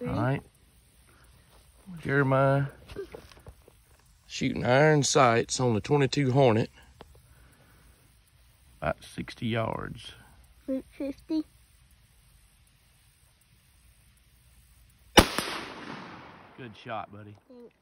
All right. Jeremiah shooting iron sights on the 22 Hornet. About 60 yards. 50. Good shot, buddy. Thanks.